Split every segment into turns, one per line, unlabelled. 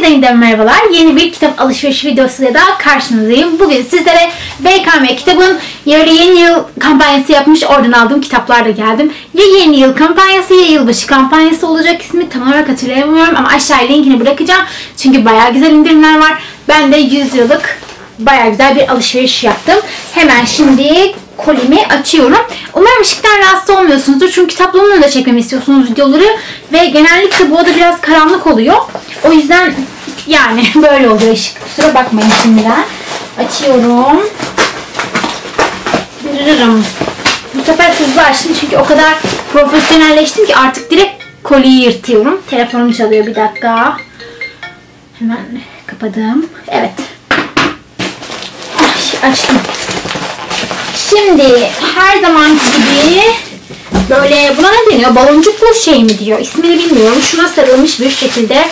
Herkese yeniden merhabalar. Yeni bir kitap alışveriş videosuyla da karşınızdayım. Bugün sizlere BKM kitabın yarı yeni yıl kampanyası yapmış. Oradan aldığım kitaplarla geldim. Ya yeni yıl kampanyası ya yılbaşı kampanyası olacak ismi tam olarak hatırlayamıyorum ama aşağıya linkini bırakacağım. Çünkü bayağı güzel indirimler var. Ben de 100 yıllık bayağı güzel bir alışveriş yaptım. Hemen şimdi kolimi açıyorum. Umarım ışıktan rahatsız olmuyorsunuzdur. Çünkü kitaplığımla da çekmemi istiyorsunuz videoları. Ve genellikle bu oda biraz karanlık oluyor. O yüzden yani böyle oluyor ışık. Kusura bakmayın şimdiden. Açıyorum. Dırırırım. Bu sefer hızlı açtım çünkü o kadar profesyonelleştim ki artık direkt koliyi yırtıyorum. Telefonum çalıyor bir dakika. Hemen kapadım. Evet. Ay, açtım. Şimdi her zaman gibi böyle buna ne deniyor? Baloncuklu şey mi diyor? İsmini bilmiyorum. Şuna sarılmış bir şekilde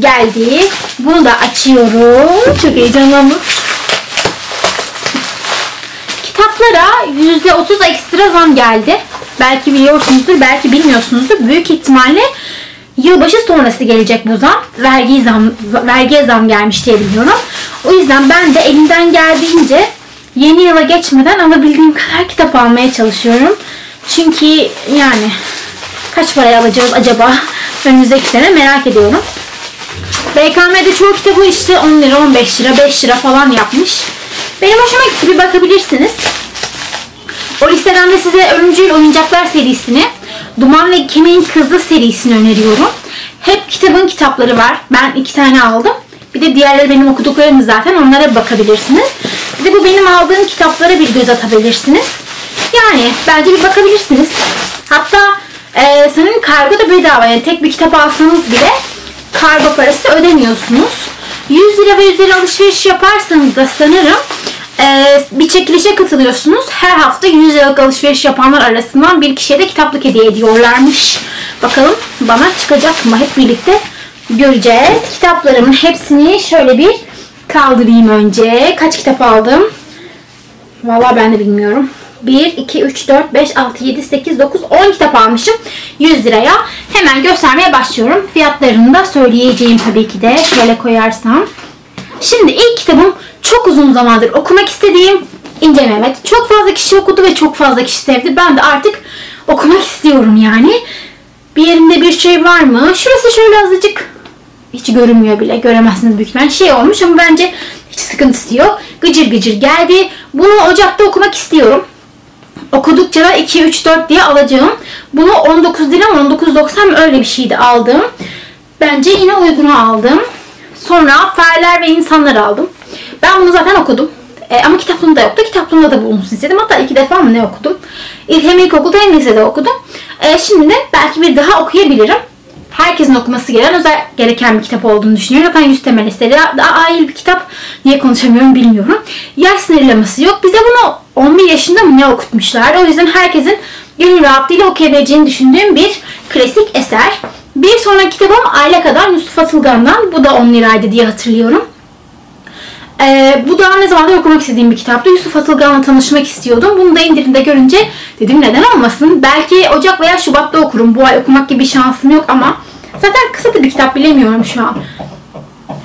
geldi. Bunu da açıyorum. Çok heyecanlandım. Kitaplara %30 ekstra zam geldi. Belki biliyorsunuzdur, belki bilmiyorsunuzdur. Büyük ihtimalle yılbaşı sonrası gelecek bu zam. Vergi zam, vergiye zam gelmiş diye biliyorum. O yüzden ben de elimden geldiğince yeni yıla geçmeden alabildiğim kadar kitap almaya çalışıyorum. Çünkü yani kaç paraya alacağız acaba önümüzdeki sene merak ediyorum. BKM'de çoğu kitabı işte 10 lira, 15 lira, 5 lira falan yapmış. Benim hoşuma gitti bir bakabilirsiniz. O listeden de size Ölümcül Oyuncaklar serisini, Duman ve Kemiğin Kızı serisini öneriyorum. Hep kitabın kitapları var. Ben iki tane aldım. Bir de diğerleri benim okuduklarım zaten. Onlara bakabilirsiniz. Bir de bu benim aldığım kitaplara bir göz atabilirsiniz. Yani bence bir bakabilirsiniz. Hatta e, sanırım kargo da bedava. Yani tek bir kitap alsanız bile kargo parası ödemiyorsunuz. 100 lira ve üzeri alışveriş yaparsanız da sanırım e, bir çekilişe katılıyorsunuz. Her hafta 100 liralık alışveriş yapanlar arasından bir kişiye de kitaplık hediye ediyorlarmış. Bakalım bana çıkacak mı? Hep birlikte göreceğiz. Kitaplarımın hepsini şöyle bir kaldırayım önce. Kaç kitap aldım? Vallahi ben de bilmiyorum. 1, 2, 3, 4, 5, 6, 7, 8, 9, 10 kitap almışım. 100 liraya. Hemen göstermeye başlıyorum. Fiyatlarını da söyleyeceğim tabii ki de. Şöyle koyarsam. Şimdi ilk kitabım çok uzun zamandır okumak istediğim İnce Mehmet. Çok fazla kişi okudu ve çok fazla kişi sevdi. Ben de artık okumak istiyorum yani. Bir yerinde bir şey var mı? Şurası şöyle azıcık hiç görünmüyor bile. Göremezsiniz büyük ihtimalle. Şey olmuş ama bence hiç sıkıntısı yok. Gıcır gıcır geldi. Bunu Ocak'ta okumak istiyorum. Okudukça da 2, 3, 4 diye alacağım. Bunu 19 lira mı 19.90 öyle bir şeydi aldım. Bence yine uyguna aldım. Sonra Fareler ve İnsanlar aldım. Ben bunu zaten okudum. E, ama kitaplığımda yoktu. Kitaplığımda da bulunsun istedim. Hatta iki defa mı ne okudum. Hem ilkokulda hem lisede okudum. E, şimdi belki bir daha okuyabilirim. Herkesin okuması gereken özel gereken bir kitap olduğunu düşünüyorum. Zaten 100 temel eseri. Daha aile bir kitap. Niye konuşamıyorum bilmiyorum. Yaş sınırlaması yok. Bize bunu 11 yaşında mı ne okutmuşlar. O yüzden herkesin gönül rahatlığıyla okuyabileceğini düşündüğüm bir klasik eser. Bir sonraki kitabım Aile Kadar Yusuf Atılgan'dan. Bu da 10 liraydı diye hatırlıyorum. Ee, bu da ne zamandır okumak istediğim bir kitaptı. Yusuf Atılgan'la tanışmak istiyordum. Bunu da indirimde görünce dedim neden olmasın. Belki Ocak veya Şubat'ta okurum. Bu ay okumak gibi şansım yok ama zaten kısa da bir kitap bilemiyorum şu an.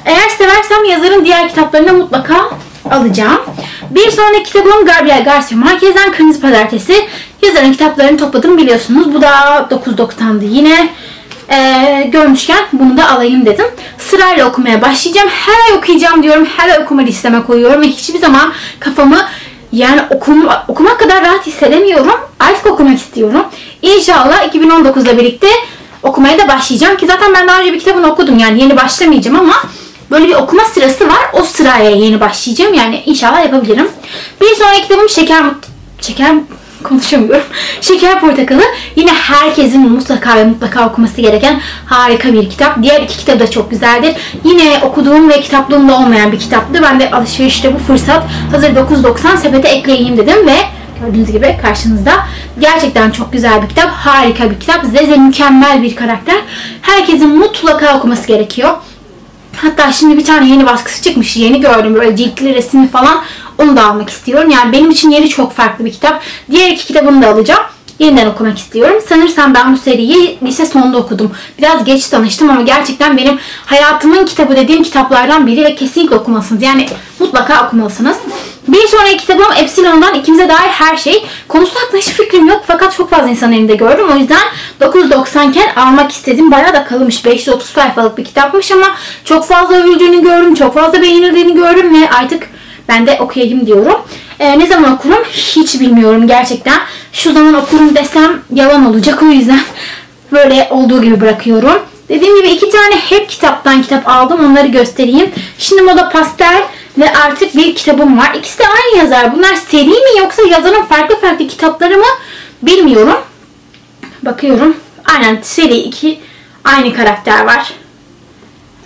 Eğer seversem yazarın diğer kitaplarını mutlaka alacağım. Bir sonraki kitabım Gabriel Garcia Marquez'den Kırmızı Pazartesi. Yazarın kitaplarını topladım biliyorsunuz. Bu da 9.90'dı yine. Ee, görmüşken bunu da alayım dedim. Sırayla okumaya başlayacağım. Her ay okuyacağım diyorum. Her ay okuma listeme koyuyorum ve hiçbir zaman kafamı yani okum, okumak kadar rahat hissedemiyorum. Artık okumak istiyorum. İnşallah 2019'la birlikte okumaya da başlayacağım ki zaten ben daha önce bir kitabını okudum yani yeni başlamayacağım ama böyle bir okuma sırası var. O sıraya yeni başlayacağım. Yani inşallah yapabilirim. Bir sonraki kitabım Şeker Şeker konuşamıyorum. Şeker Portakalı yine herkesin mutlaka ve mutlaka okuması gereken harika bir kitap. Diğer iki kitap da çok güzeldir. Yine okuduğum ve kitaplığımda olmayan bir kitaptı. Ben de alışverişte bu fırsat hazır 9.90 sepete ekleyeyim dedim ve gördüğünüz gibi karşınızda. Gerçekten çok güzel bir kitap. Harika bir kitap. Zeze mükemmel bir karakter. Herkesin mutlaka okuması gerekiyor. Hatta şimdi bir tane yeni baskısı çıkmış. Yeni gördüm böyle ciltli resmi falan. Onu da almak istiyorum. Yani benim için yeri çok farklı bir kitap. Diğer iki kitabını da alacağım. yeniden okumak istiyorum. Sanırsam ben bu seriyi lise sonunda okudum. Biraz geç tanıştım ama gerçekten benim hayatımın kitabı dediğim kitaplardan biri ve kesinlikle okumalısınız. Yani mutlaka okumalısınız. Bir sonraki kitabım Epsilon'dan ikimize dair her şey. Konusu hakkında hiç fikrim yok fakat çok fazla insan elinde gördüm. O yüzden 9.90 iken almak istedim. Bayağı da kalınmış. 530 sayfalık bir kitapmış ama çok fazla övüldüğünü gördüm. Çok fazla beğenildiğini gördüm ve artık ben de okuyayım diyorum. Ee, ne zaman okurum hiç bilmiyorum gerçekten. Şu zaman okurum desem yalan olacak o yüzden böyle olduğu gibi bırakıyorum. Dediğim gibi iki tane hep kitaptan kitap aldım. Onları göstereyim. Şimdi moda pastel ve artık bir kitabım var. İkisi de aynı yazar. Bunlar seri mi yoksa yazarın farklı farklı kitapları mı bilmiyorum. Bakıyorum. Aynen seri iki aynı karakter var.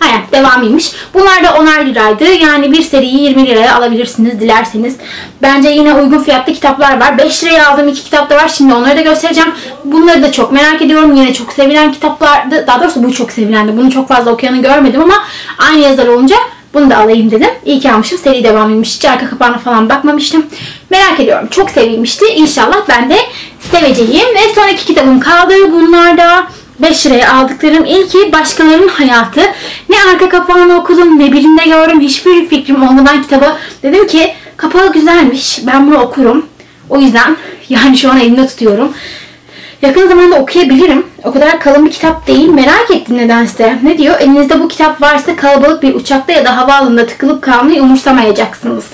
Aynen devamıymış. Bunlar da 10'ar liraydı. Yani bir seriyi 20 liraya alabilirsiniz dilerseniz. Bence yine uygun fiyatlı kitaplar var. 5 liraya aldığım iki kitap da var. Şimdi onları da göstereceğim. Bunları da çok merak ediyorum. Yine çok sevilen kitaplardı. Daha doğrusu bu çok sevilendi. Bunu çok fazla okuyanı görmedim ama aynı yazar olunca bunu da alayım dedim. İyi ki almışım. Seri devamıymış. Hiç arka kapağına falan bakmamıştım. Merak ediyorum. Çok sevilmişti. İnşallah ben de seveceğim. Ve sonraki kitabım kaldı. Bunlar da 5 liraya aldıklarım ilki başkalarının hayatı. Ne arka kapağını okudum ne birinde gördüm. Hiçbir fikrim olmadan kitabı dedim ki kapağı güzelmiş. Ben bunu okurum. O yüzden yani şu an elimde tutuyorum. Yakın zamanda okuyabilirim. O kadar kalın bir kitap değil. Merak ettim nedense. Ne diyor? Elinizde bu kitap varsa kalabalık bir uçakta ya da havaalanında tıkılıp kalmayı umursamayacaksınız.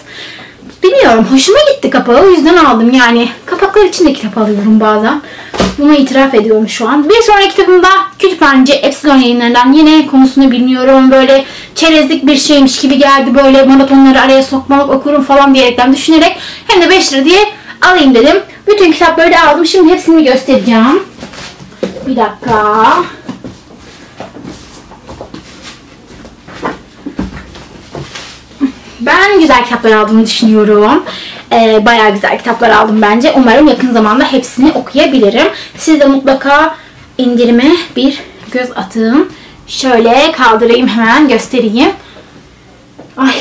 Bilmiyorum. Hoşuma gitti kapağı. O yüzden aldım. Yani kapaklar için de kitap alıyorum bazen. Bunu itiraf ediyorum şu an. Bir sonraki kitabımda Kütüphaneci Epsilon yayınlarından yine konusunu bilmiyorum. Böyle çerezlik bir şeymiş gibi geldi. Böyle maratonları araya sokmalık okurum falan diyerekten düşünerek hem de 5 lira diye alayım dedim. Bütün kitapları da aldım. Şimdi hepsini göstereceğim. Bir dakika. Ben güzel kitaplar aldığımı düşünüyorum. Ee, bayağı güzel kitaplar aldım bence. Umarım yakın zamanda hepsini okuyabilirim. Siz de mutlaka indirime bir göz atın. Şöyle kaldırayım hemen göstereyim. Ay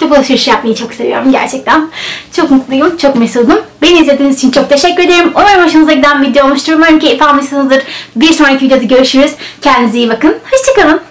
kitap alışverişi yapmayı çok seviyorum gerçekten. Çok mutluyum, çok mesudum. Beni izlediğiniz için çok teşekkür ederim. Umarım hoşunuza giden video olmuştur. Umarım keyif almışsınızdır. Bir sonraki videoda görüşürüz. Kendinize iyi bakın. Hoşçakalın.